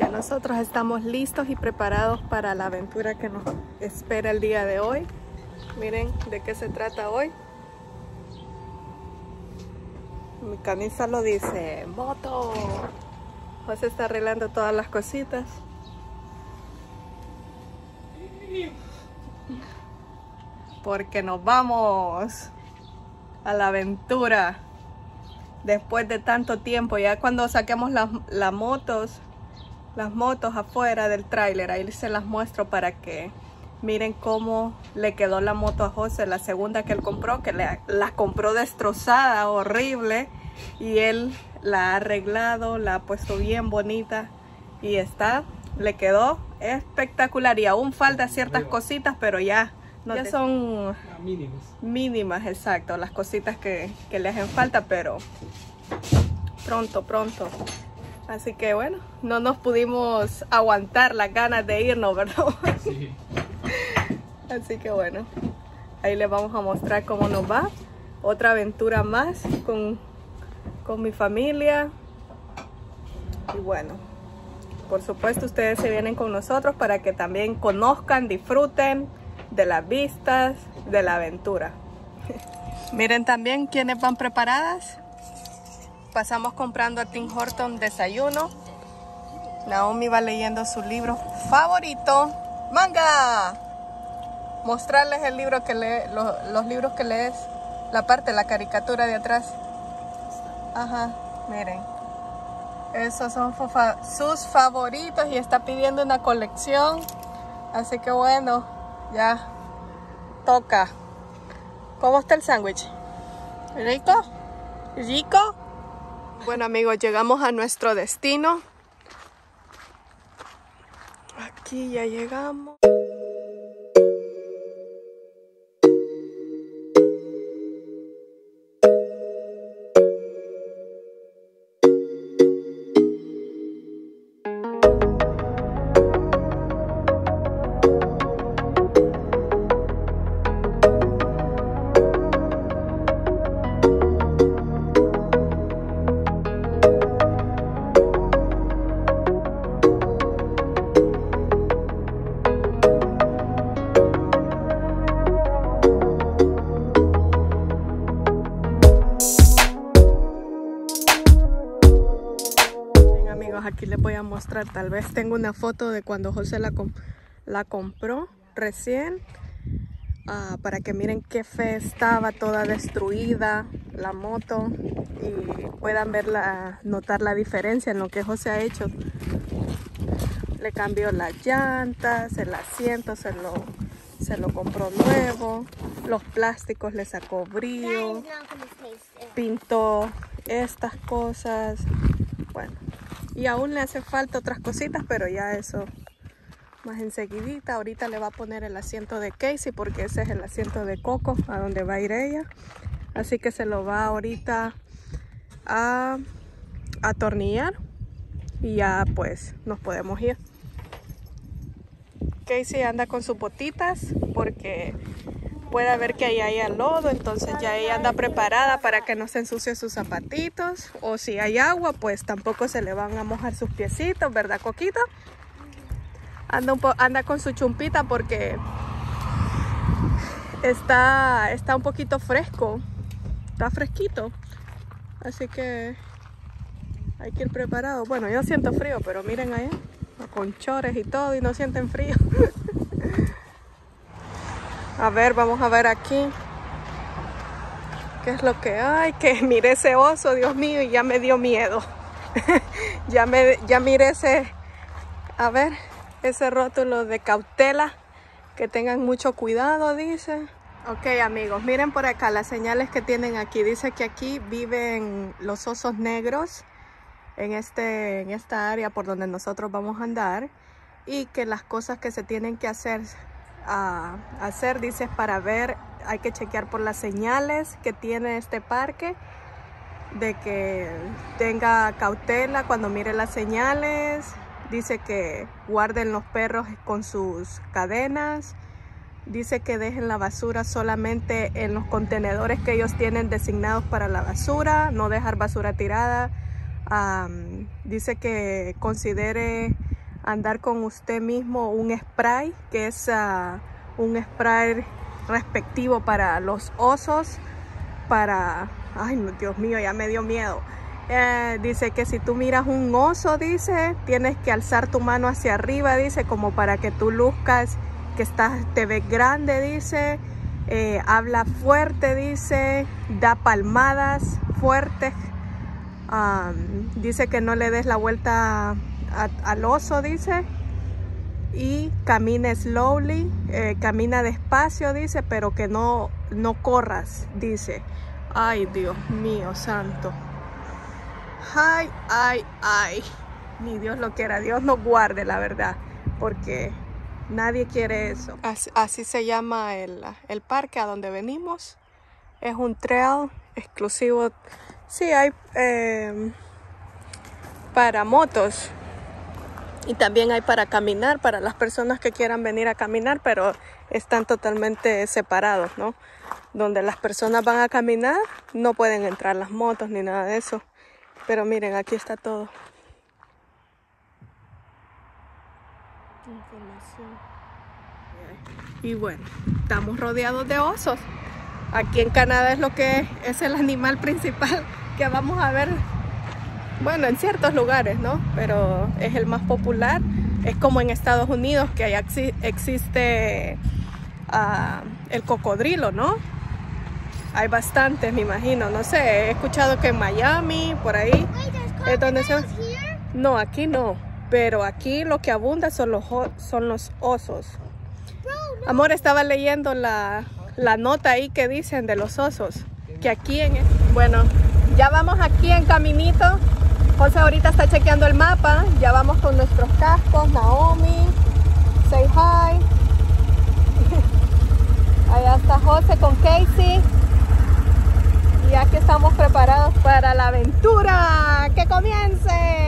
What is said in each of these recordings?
Ya nosotros estamos listos y preparados para la aventura que nos espera el día de hoy. Miren de qué se trata hoy. Mi camisa lo dice, moto. José está arreglando todas las cositas. Porque nos vamos a la aventura después de tanto tiempo. Ya cuando saquemos las, las motos, las motos afuera del tráiler, ahí se las muestro para que miren cómo le quedó la moto a José, la segunda que él compró, que le, la compró destrozada, horrible, y él la ha arreglado, la ha puesto bien bonita y está, le quedó espectacular y aún falta ciertas cositas, pero ya, no ya son mínimas. mínimas, exacto, las cositas que, que le hacen falta, pero pronto, pronto. Así que bueno, no nos pudimos aguantar las ganas de irnos, ¿verdad? Sí. Así que bueno, ahí les vamos a mostrar cómo nos va. Otra aventura más con, con mi familia. Y bueno, por supuesto ustedes se vienen con nosotros para que también conozcan, disfruten de las vistas, de la aventura. Miren también quiénes van preparadas. Pasamos comprando a Tim Horton desayuno. Naomi va leyendo su libro favorito, Manga mostrarles el libro que lee, los, libros que lees, la parte, la caricatura de atrás. Ajá, miren. Esos son sus favoritos y está pidiendo una colección. Así que bueno, ya toca. ¿Cómo está el sándwich? ¿Rico? ¿Rico? Bueno amigos, llegamos a nuestro destino. Aquí ya llegamos. Tal vez tengo una foto de cuando José la, la compró recién ah, para que miren qué fe estaba toda destruida la moto y puedan ver la, notar la diferencia en lo que José ha hecho. Le cambió las llantas el asiento se lo se lo compró nuevo los plásticos le sacó brillo pintó estas cosas y aún le hace falta otras cositas pero ya eso más enseguidita. Ahorita le va a poner el asiento de Casey porque ese es el asiento de Coco a donde va a ir ella. Así que se lo va ahorita a atornillar y ya pues nos podemos ir. Casey anda con sus botitas porque puede ver que ahí hay lodo, entonces ya ella anda preparada para que no se ensucie sus zapatitos. O si hay agua, pues tampoco se le van a mojar sus piecitos, ¿verdad, Coquito? Anda, un anda con su chumpita porque está, está un poquito fresco, está fresquito. Así que hay que ir preparado. Bueno, yo siento frío, pero miren ahí, con chores y todo y no sienten frío. A ver, vamos a ver aquí. ¿Qué es lo que hay? Que mire ese oso, Dios mío, y ya me dio miedo. ya, me, ya mire ese, a ver, ese rótulo de cautela. Que tengan mucho cuidado, dice. Ok, amigos, miren por acá las señales que tienen aquí. Dice que aquí viven los osos negros en, este, en esta área por donde nosotros vamos a andar. Y que las cosas que se tienen que hacer a hacer, dice, para ver, hay que chequear por las señales que tiene este parque, de que tenga cautela cuando mire las señales, dice que guarden los perros con sus cadenas, dice que dejen la basura solamente en los contenedores que ellos tienen designados para la basura, no dejar basura tirada, dice que considere andar con usted mismo un spray, que es uh, un spray respectivo para los osos, para... Ay, Dios mío, ya me dio miedo. Eh, dice que si tú miras un oso, dice, tienes que alzar tu mano hacia arriba, dice, como para que tú luzcas que estás, te ves grande, dice. Eh, habla fuerte, dice, da palmadas fuertes. Um, dice que no le des la vuelta al oso, dice. Y camina slowly, eh, camina despacio, dice, pero que no, no corras, dice. Ay, Dios mío, santo. Ay, ay, ay. Ni Dios lo quiera, Dios nos guarde, la verdad, porque nadie quiere eso. Así, se llama el, el, parque a donde venimos. Es un trail exclusivo. Sí, hay eh, para motos, y también hay para caminar, para las personas que quieran venir a caminar, pero están totalmente separados, ¿no? Donde las personas van a caminar, no pueden entrar las motos ni nada de eso. Pero miren, aquí está todo. Y bueno, estamos rodeados de osos. Aquí en Canadá es lo que es el animal principal que vamos a ver bueno, en ciertos lugares, ¿no? Pero es el más popular. Es como en Estados Unidos que allá existe uh, el cocodrilo, ¿no? Hay bastantes, me imagino. No sé, he escuchado que en Miami, por ahí, es donde se... No, aquí no. Pero aquí lo que abunda son los, son los osos. Amor, estaba leyendo la, la nota ahí que dicen de los osos. Que aquí en... Bueno, ya vamos aquí en caminito José ahorita está chequeando el mapa. Ya vamos con nuestros cascos. Naomi, say hi. Allá está José con Casey. Y aquí estamos preparados para la aventura. ¡Que comience!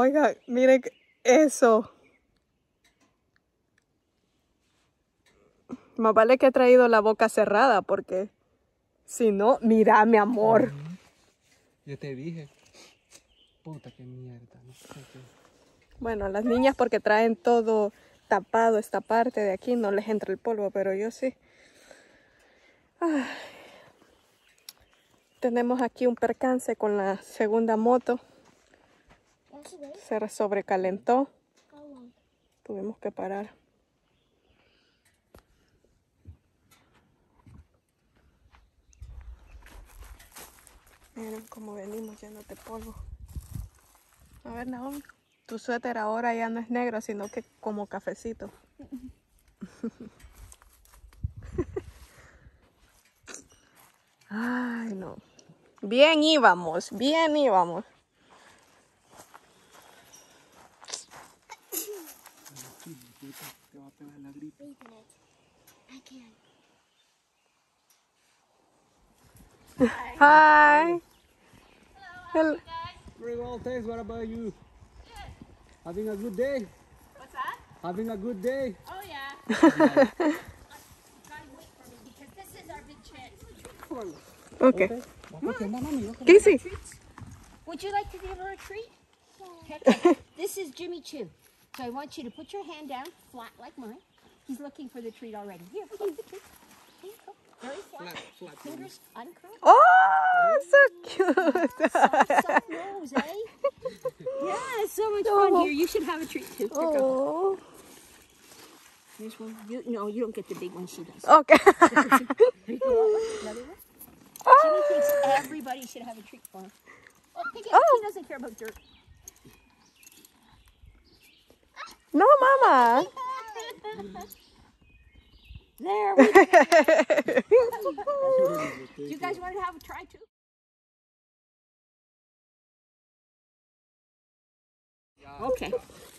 Oiga, miren eso. Más vale que he traído la boca cerrada porque si no, mira mi amor. Yo te dije. Puta, qué mierda. Bueno, las niñas porque traen todo tapado esta parte de aquí, no les entra el polvo, pero yo sí. Tenemos aquí un percance con la segunda moto se sobrecalentó. Tuvimos que parar. Miren cómo venimos llenos de polvo. A ver, Naomi, tu suéter ahora ya no es negro, sino que como cafecito. Ay, no. Bien íbamos, bien íbamos. Hi. Hello. Very well, thanks. What about you? Good. Having a good day? What's that? Having a good day? Oh, yeah. Gotta wait for me because this is our big chance. Okay. okay. Casey. Would you like to give her a treat? Okay. this is Jimmy Choo. So I want you to put your hand down flat like mine. He's looking for the treat already. Here, take the treat. Here you go. Very flat. flat, flat Fingers uncurled. Oh, so cute. soft, soft nose, eh? yeah, it's so much fun oh. here. You should have a treat too. Here, oh. Here's one. You, no, you don't get the big one. She does. Okay. Here you go. Another one. Oh. Jimmy thinks everybody should have a treat for him. Oh, pick it. Oh. He doesn't care about dirt. No, Mama. There we go. you guys want to have a try too? Okay.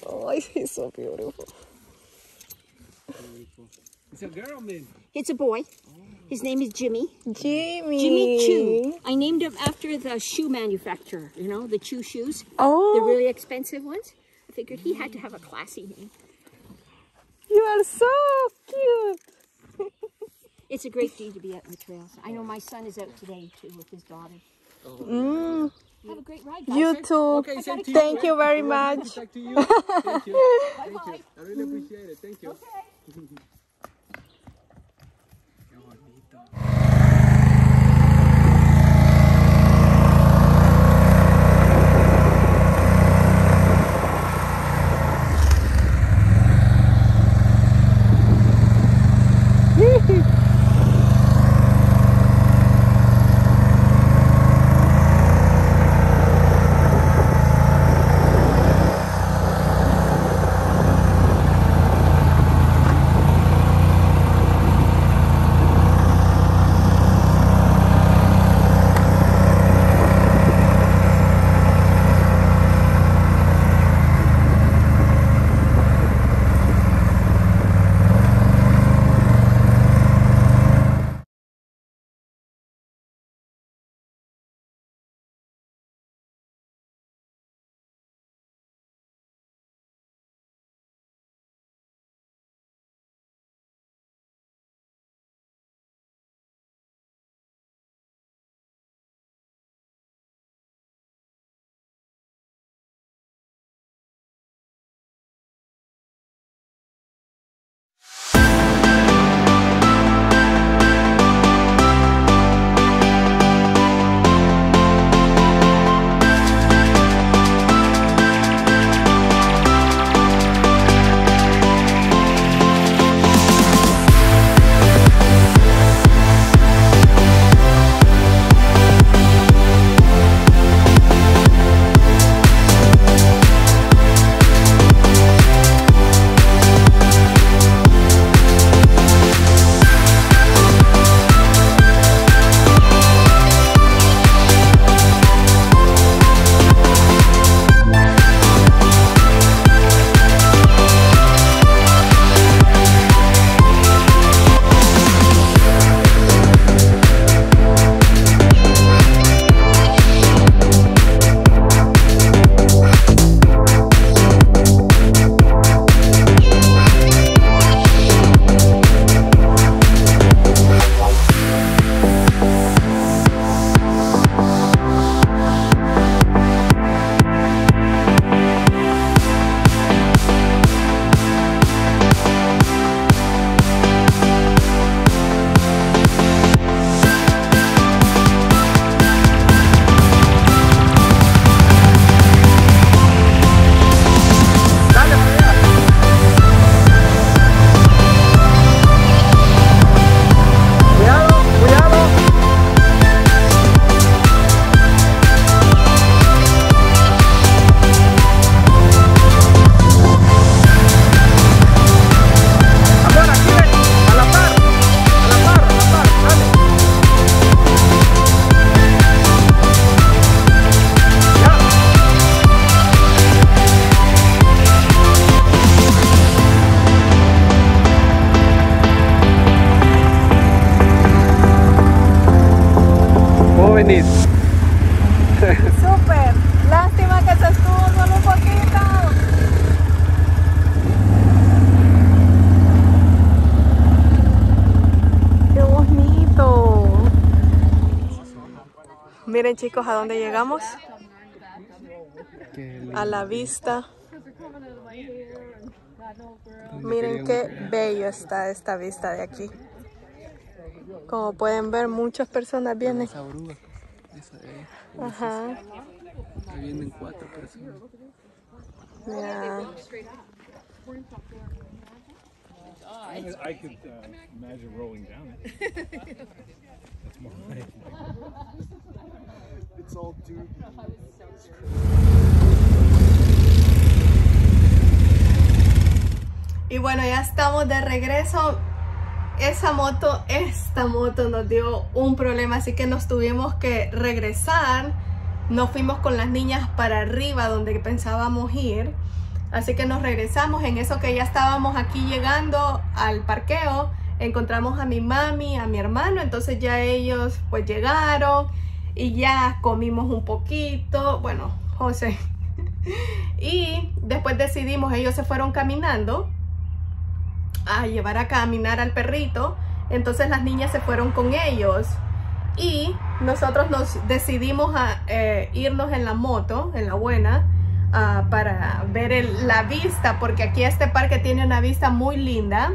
Oh, he's so beautiful. It's a girl, man. It's a boy. His name is Jimmy. Jimmy. Jimmy Choo. I named him after the shoe manufacturer, you know, the Choo shoes, Oh. the really expensive ones. I figured he had to have a classy name. You are so cute. It's a great day to be out in the trails. I know my son is out today too with his daughter. Mm, Have a great ride, guys. you too. Okay, same to you. Thank you very We'll have to much. Back to you. Thank you. Thank Bye-bye. you. I really appreciate it. Thank you. Cuidado, Miren chicos a dónde llegamos. A la vista. Miren qué bello está esta vista de aquí. Como pueden ver, muchas personas vienen. Esa oruga. Esa, eh, Ajá. que vienen cuatro personas. Ya. I could uh, imagine rolling down it. That's more all too. Y bueno, ya estamos de regreso. Esa moto, esta moto nos dio un problema, así que nos tuvimos que regresar nos fuimos con las niñas para arriba donde pensábamos ir. Así que nos regresamos en eso que ya estábamos aquí llegando al parqueo. Encontramos a mi mami, a mi hermano, entonces ya ellos pues llegaron y ya comimos un poquito. Bueno, José. y después decidimos, ellos se fueron caminando a llevar a caminar al perrito. Entonces las niñas se fueron con ellos y nosotros nos decidimos a eh, irnos en la moto, en la buena, para ver la vista, porque aquí este parque tiene una vista muy linda,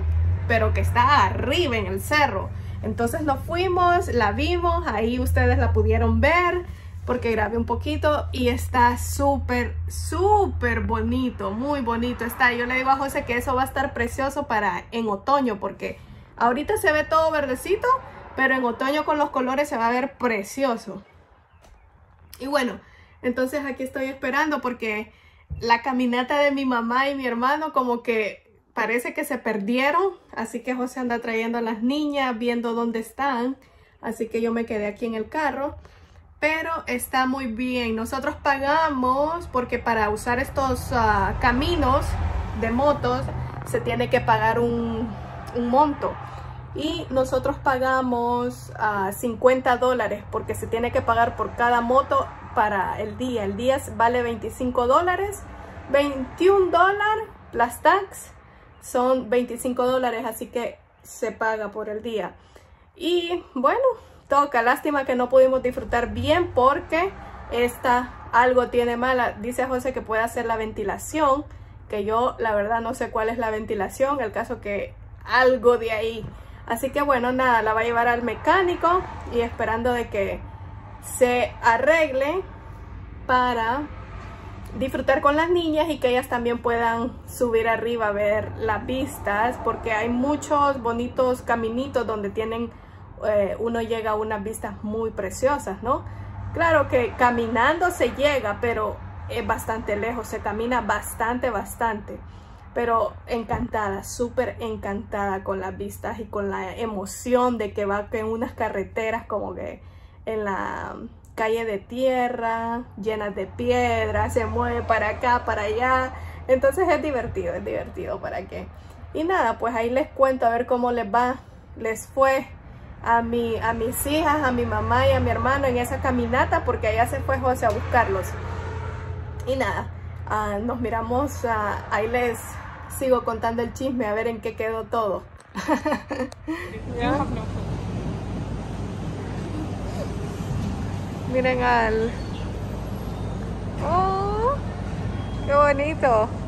pero que está arriba en el cerro. Entonces nos fuimos, la vimos, ahí ustedes la pudieron ver, porque grabé un poquito y está súper, súper bonito, muy bonito está. Yo le digo a José que eso va a estar precioso para en otoño, porque ahorita se ve todo verdecito, pero en otoño con los colores se va a ver precioso. Y bueno, entonces aquí estoy esperando porque la caminata de mi mamá y mi hermano como que parece que se perdieron. Así que José anda trayendo a las niñas, viendo dónde están. Así que yo me quedé aquí en el carro. Pero está muy bien. Nosotros pagamos porque para usar estos ah, caminos de motos se tiene que pagar un, un monto y nosotros pagamos 50 ah, dólares porque se tiene que pagar por cada moto para el día. El día vale 25 dólares, 21 dólares las tax son 25 dólares, así que se paga por el día. Y bueno, toca, lástima que no pudimos disfrutar bien porque esta algo tiene mala. Dice José que puede hacer la ventilación, que yo la verdad no sé cuál es la ventilación, el caso que algo de ahí Así que bueno, nada, la va a llevar al mecánico y esperando de que se arregle para disfrutar con las niñas y que ellas también puedan subir arriba a ver las vistas porque hay muchos bonitos caminitos donde tienen eh, uno llega a unas vistas muy preciosas, ¿no? Claro que caminando se llega, pero es bastante lejos, se camina bastante, bastante pero encantada, súper encantada con las vistas y con la emoción de que va en unas carreteras como que en la calle de tierra, llenas de piedras, se mueve para acá, para allá. Entonces es divertido, es divertido para qué. Y nada, pues ahí les cuento a ver cómo les va, les fue a, mi, a mis hijas, a mi mamá y a mi hermano en esa caminata porque allá se fue José a buscarlos. Y nada, ah, nos miramos, ah, ahí les sigo contando el chisme a ver en qué quedó todo. Miren al... ¡Oh! ¡Qué bonito!